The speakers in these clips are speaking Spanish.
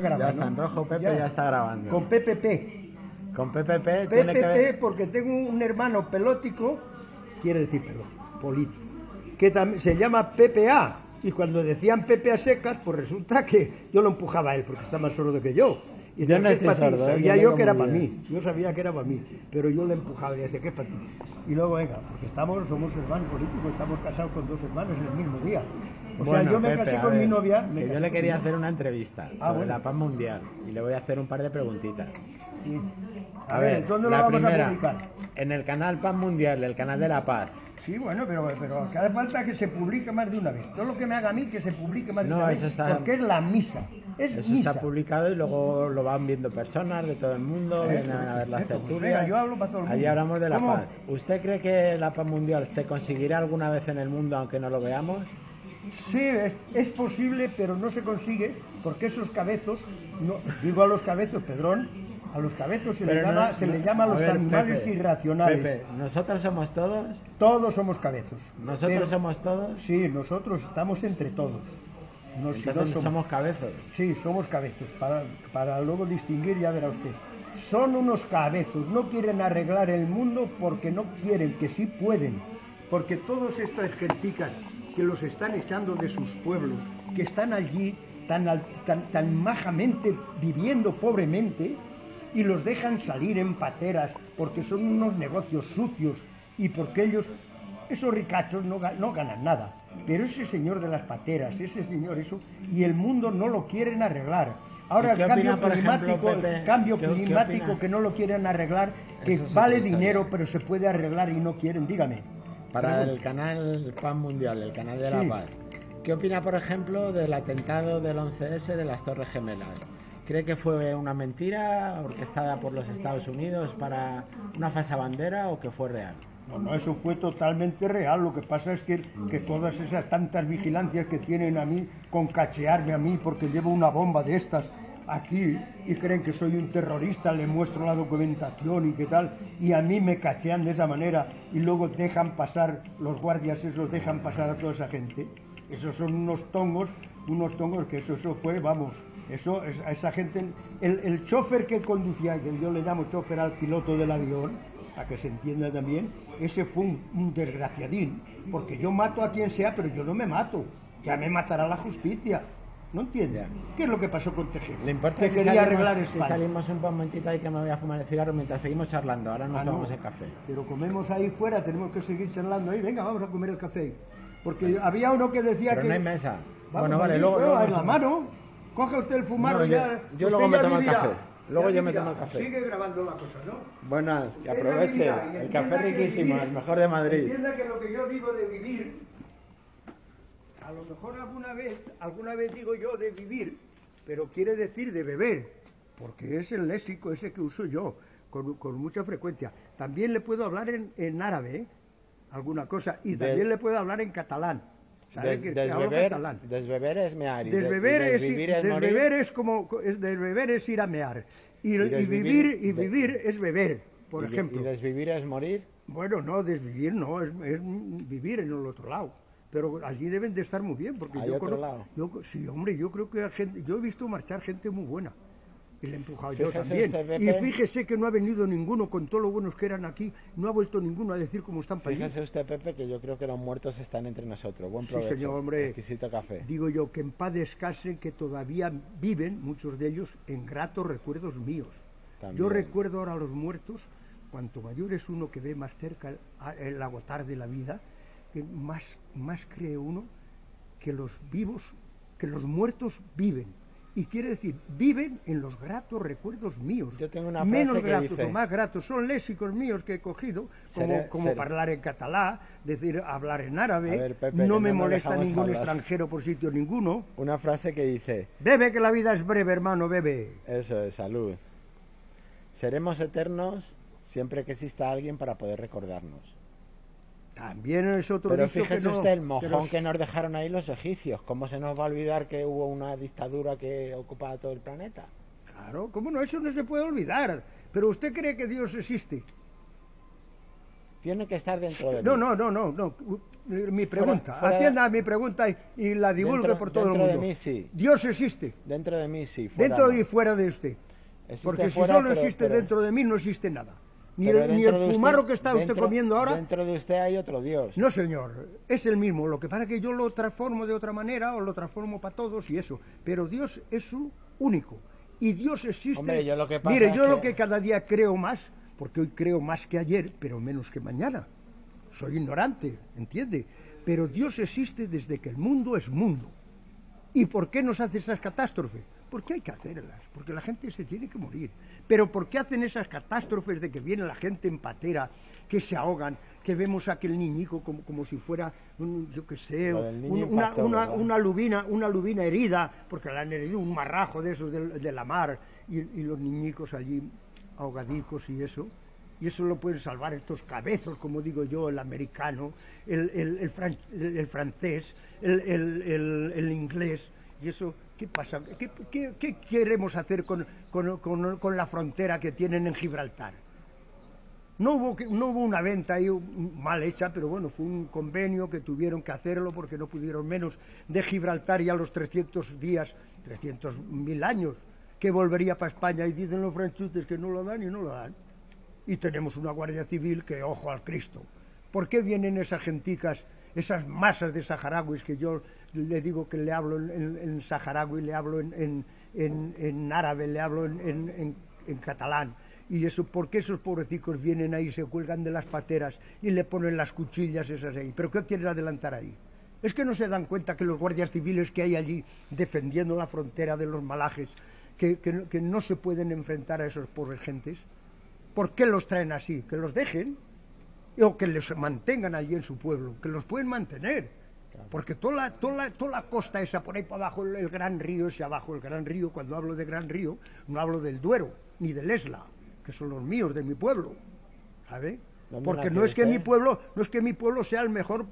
Ya está en rojo, Pepe ya, está grabando. Con PPP. Con PPP tiene que ver... porque tengo un hermano pelótico, quiere decir pelótico, político, que también se llama PPA. Y cuando decían PPA secas, pues resulta que yo lo empujaba a él, porque está más sordo que yo. Y yo no estoy sordo, sabía yo, que era para mí, yo sabía que era para mí, pero yo le empujaba y decía, ¿qué para ti? Y luego, venga, porque estamos, somos hermanos políticos, estamos casados con dos hermanos en el mismo día. O sea, yo me casé con mi novia. que yo le quería hacer una entrevista ah, sobre la paz mundial y le voy a hacer un par de preguntitas. A, ver, ¿dónde lo vamos a publicar? En el canal Paz Mundial, el canal de la paz. Sí, bueno, pero, pero hace falta que se publique más de una vez. Todo lo que me haga a mí, que se publique más de una vez. Porque es la misa. Es eso está publicado y luego lo van viendo personas de todo el mundo, vienen a ver las tertulias. yo hablo para todo el mundo. Allí hablamos de la paz. ¿Usted cree que la paz mundial se conseguirá alguna vez en el mundo aunque no lo veamos? Sí, es, posible, pero no se consigue porque esos cabezos, no, digo a los cabezos, Pedrón, a los cabezos se, le, llama, se llama a los animales irracionales. Pepe, ¿nosotros somos todos? Todos somos cabezos. ¿Nosotros somos todos? Sí, nosotros estamos entre todos. Entonces somos, cabezos. Sí, somos cabezos. Para, para luego distinguir, ya verá usted. Son unos cabezos, no quieren arreglar el mundo porque no quieren, que sí pueden. Porque todas estas genticas que los están echando de sus pueblos, que están allí tan, tan, tan majamente viviendo pobremente, y los dejan salir en pateras porque son unos negocios sucios y porque ellos, esos ricachos, no, no ganan nada. Pero ese señor de las pateras, ese señor, eso, y el mundo no lo quieren arreglar. Ahora el cambio climático, el cambio climático que no lo quieren arreglar, que vale dinero pero se puede arreglar y no quieren, dígame. Para el canal Pan Mundial, el canal de la paz. ¿Qué opina, por ejemplo, del atentado del 11S de las Torres Gemelas? ¿Cree que fue una mentira orquestada por los Estados Unidos para una falsa bandera o que fue real? No, no, eso fue totalmente real. Lo que pasa es que, que todas esas tantas vigilancias que tienen a mí con cachearme a mí porque llevo una bomba de estas aquí y creen que soy un terrorista, le muestro la documentación y qué tal, y a mí me cachean de esa manera y luego dejan pasar, los guardias esos dejan pasar a toda esa gente. Esos son unos tongos, unos tongos que eso, eso fue, vamos, eso, a esa gente, el, el chofer que conducía, que yo le llamo chofer al piloto del avión, a que se entienda también, ese fue un, desgraciadín, porque yo mato a quien sea, pero yo no me mato, ya me matará la justicia. ¿No entiende? ¿Qué es lo que pasó con Tejero? Le importa que quería arreglar España. Si salimos un momentito ahí que me voy a fumar el cigarro mientras seguimos charlando. Ahora nos ah, tomamos el café. Pero comemos ahí fuera, tenemos que seguir charlando ahí. Venga, vamos a comer el café. Porque había uno que decía pero que. no hay mesa. Bueno, vale, luego. luego la mano. Coge usted el fumar ya. Yo, luego me tomo el café. Luego yo me tomo el café. Sigue grabando la cosa, ¿no? Buenas, que aproveche. El café riquísimo, el mejor de Madrid. Entienda que lo que yo digo de vivir, a lo mejor alguna vez, alguna vez digo yo de vivir, pero quiere decir de beber, porque es el léxico ese que uso yo con, con mucha frecuencia. También le puedo hablar en, en árabe, alguna cosa, y también le puedo hablar en catalán. Des, desbeber, desbeber, es mear. Y desbeber, es, desbeber es, como desbeber es ir a mear. Y, y, vivir y vivir es beber, por ejemplo. ¿Y desvivir es morir? Bueno, no, desvivir no, es, es, vivir en el otro lado. Pero allí deben de estar muy bien, porque yo otro lado? Yo, sí, hombre, yo creo que gente, yo he visto marchar gente muy buena y le he empujado yo también. y fíjese que no ha venido ninguno, con todos los buenos que eran aquí, no ha vuelto ninguno a decir cómo están para Fíjese usted, Pepe, que yo creo que los muertos están entre nosotros. Buen provecho. Sí, señor, hombre. Exquisito café. Digo yo, que en paz descansen, que todavía viven, muchos de ellos, en gratos recuerdos míos. Yo recuerdo ahora a los muertos, cuanto mayor es uno que ve más cerca el agotar de la vida, que más, más cree uno que los vivos, que los muertos viven y quiere decir, viven en los gratos recuerdos míos. Yo tengo una Menos gratos o más gratos son léxicos míos que he cogido, como, como hablar en catalán, decir, hablar en árabe. no me molesta ningún extranjero por sitio ninguno. Una frase que dice: Bebe, que la vida es breve, hermano, bebe. Eso es, salud. Seremos eternos siempre que exista alguien para poder recordarnos. También es otro Pero fíjese usted el mojón que, nos dejaron ahí los egipcios. ¿Cómo se nos va a olvidar que hubo una dictadura que ocupaba todo el planeta? Claro, ¿cómo no? Eso no se puede olvidar. Pero usted cree que Dios existe. Tiene que estar dentro de No, mí. no, no, no, no. Mi pregunta, fuera- atienda a mi pregunta y, y la divulgue Dentro- por todo el dentro de mundo. mí, sí. Dios existe, Dentro de mí sí. fuera dentro no. y fuera de usted. Existe Porque si fuera, solo pero- existe pero- dentro de mí, no existe nada. Ni el, ni dentro el de usted- fumarro que está usted comiendo ahora, Dentro de usted hay otro Dios. no señor, es el mismo. Lo que pasa es que yo lo transformo de otra manera o lo transformo para todos y eso. Pero Dios es un único. Y Dios existe. Hombre, yo lo que pasa Mire, yo lo que- que cada día creo más, porque hoy creo más que ayer, pero menos que mañana. Soy ignorante, ¿entiende? Pero Dios existe desde que el mundo es mundo. ¿Y por qué nos hace esas catástrofes? Porque hay que hacerlas, porque la gente se tiene que morir. Pero ¿por qué hacen esas catástrofes de que viene la gente en patera, que se ahogan, que vemos a aquel niñico como, como si fuera, un, yo qué sé, un- una, una, una lubina, una lubina herida, porque le han herido un marrajo de esos de, de la mar, y, y los niñicos allí ahogadicos y eso. Y eso lo pueden salvar estos cabezos, como digo yo, el americano, el, el, el fran- el- francés, el, el- el- el inglés. Y eso, ¿qué pasa? ¿Qué, qué- queremos hacer con, con- con- con la frontera que tienen en Gibraltar? No hubo, no hubo una venta ahí mal hecha, pero bueno, fue un convenio que tuvieron que hacerlo porque no pudieron menos de Gibraltar ya los 300 días, 300 mil años, que volvería para España y dicen los franceses que no lo dan y no lo dan. Y tenemos una Guardia Civil que, ojo al Cristo. ¿Por qué vienen esas genticas, esas masas de saharauis que yo le digo que le hablo en, en, saharaui, le hablo en, en- árabe, le hablo en, catalán? Y eso, ¿por qué esos pobrecicos vienen ahí, se cuelgan de las pateras y le ponen las cuchillas esas ahí? ¿Pero qué quieren adelantar ahí? Es que no se dan cuenta que los guardias civiles que hay allí defendiendo la frontera de los malajes, que, que que no se pueden enfrentar a esos pobres gentes. ¿Por qué los traen así? Que los dejen o que les mantengan allí en su pueblo, que los pueden mantener. Porque toda la, toda, la, toda la costa esa por ahí para abajo, el, el gran río ese abajo, el gran río, cuando hablo de gran río, no hablo del Duero, ni del Esla, que son los míos, de mi pueblo. ¿Sabe? ¿Dónde Porque no es que mi pueblo, no es que mi pueblo sea el mejor,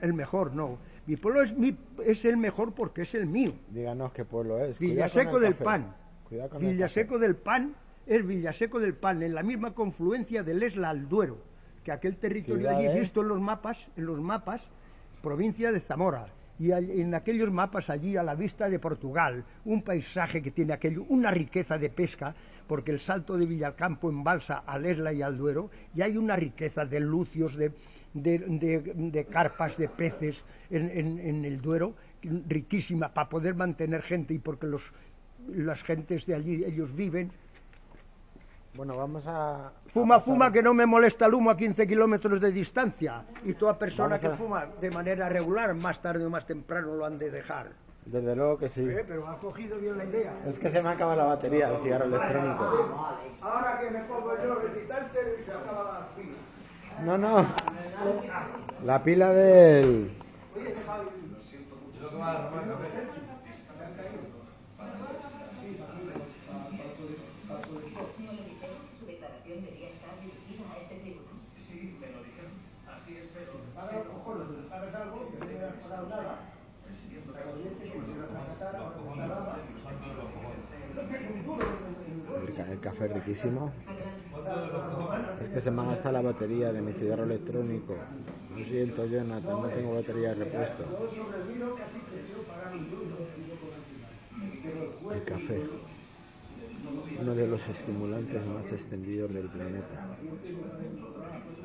el mejor, no. Mi pueblo es, mi, es el mejor porque es el mío. Díganos qué pueblo es. Villaseco el del café. Pan. Villaseco del Pan es Villaseco del Pan, en la misma confluencia del Esla al Duero, que aquel territorio allí de- visto en los mapas, en los mapas, provincia de Zamora. Y en aquellos mapas allí a la vista de Portugal, un paisaje que tiene aquello, una riqueza de pesca, porque el salto de Villalcampo en balsa al Esla y al Duero, y hay una riqueza de lucios, de, de, de- de carpas, de peces en, en- en el Duero, riquísima, para poder mantener gente y porque los, las gentes de allí, ellos viven. Bueno, vamos a... Fuma, a fuma, que no me molesta el humo a 15 kilómetros de distancia. Y toda persona que fuma de manera regular, más tarde o más temprano lo han de dejar. Desde luego que sí. Eh, Pero ha cogido bien la idea. Es que se me acaba la batería del cigarro electrónico. Ahora que me pongo yo recitante, se acaba la pila. No, no. La pila del... Su declaración debía estar dirigida a este tribunal. El, ca- el café riquísimo. Es que se me ha gastado la batería de mi cigarro electrónico. Lo siento, Jonathan, no tengo batería de repuesto. El café. Uno de los estimulantes más extendidos del planeta.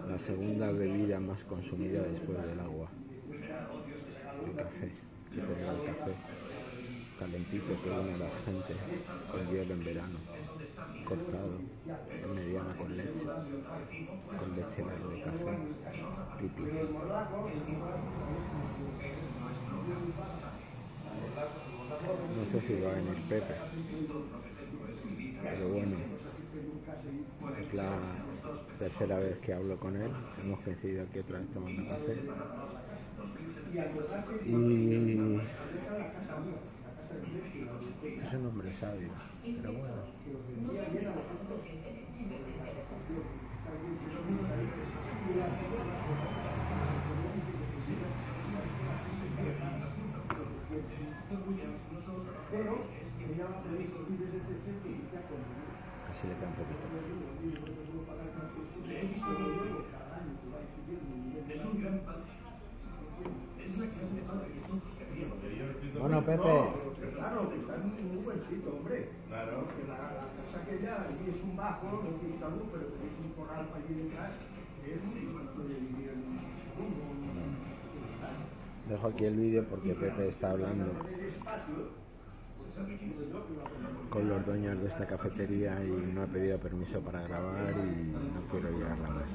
La segunda bebida más consumida después del agua. El café. Que tenga el café calentito que une a la gente con hielo en verano, cortado en mediana con leche, con leche helada de café, pipi. No sé si va a venir Pepe, pero bueno, es la tercera vez que hablo con él, hemos coincidido aquí otra vez tomando café. Y es un hombre sabio, pero bueno. Así le queda un poquito. Bueno, Pepe, Claro, que está en un muy buen sitio, hombre. Claro. Que la, la casa que ya allí es un bajo, no tiene talud, pero tenéis un corral para allí detrás, que es muy puede vivir en un segundo. dejo aquí el vídeo porque Pepe está hablando con los dueños de esta cafetería y no ha pedido permiso para grabar y no quiero liarla más.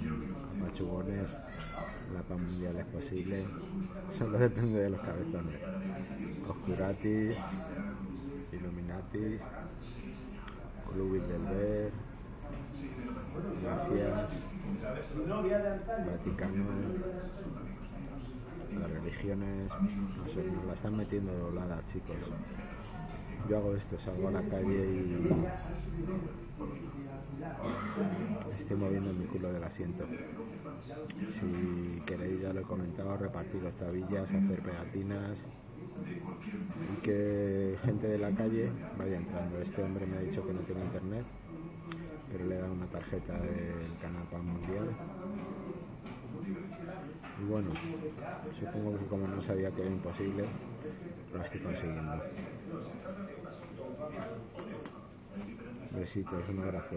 Mm, Machugones, la paz mundial es posible, solo depende de los cabezones. Oscuratis, Illuminatis, Club Bilderberg, mafias, Vaticano, las religiones, no sé, nos la están metiendo doblada, chicos. Yo hago esto, salgo a la calle y estoy moviendo mi culo del asiento. Si queréis, ya lo he comentado, repartir los tabillas, hacer pegatinas y que gente de la calle vaya entrando. Este hombre me ha dicho que no tiene internet, pero le he dado una tarjeta del canal Pan Mundial. Y bueno, supongo que como no sabía que era imposible, lo estoy consiguiendo. Besitos, un abrazo.